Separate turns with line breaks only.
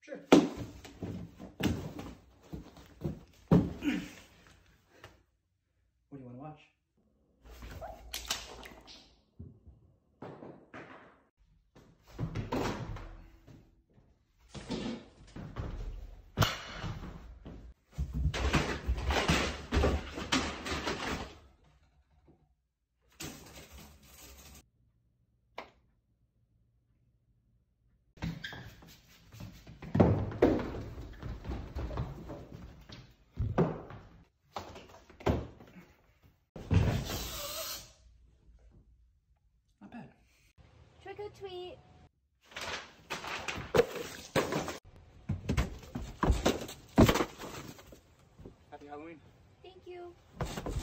是。Or treat.
Happy Halloween.
Thank you.